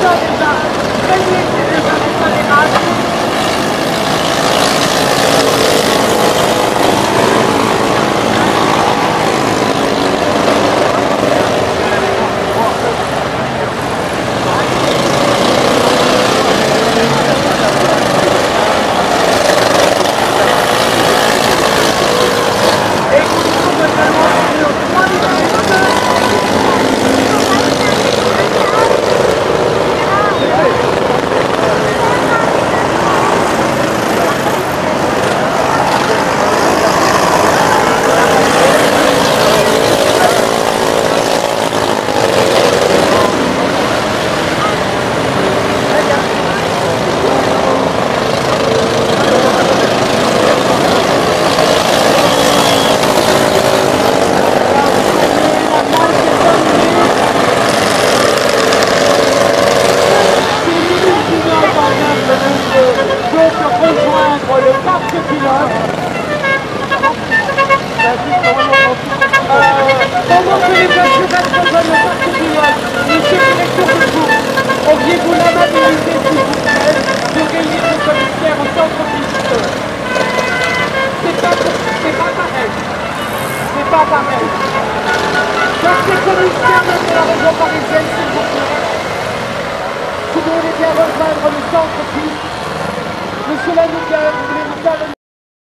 这边上跟紧指示 Pendant que les voitures restent dans le parc pilote, Monsieur le directeur de course, auriez-vous l'amabilité, s'il vous plaît, de réunir le commissaire au centre piste C'est pas, pas pareil. C'est pas pareil. Donc commissaires de la région parisienne, s'il vous plaît, si vous voulez bien rejoindre le centre piste, Monsieur vous le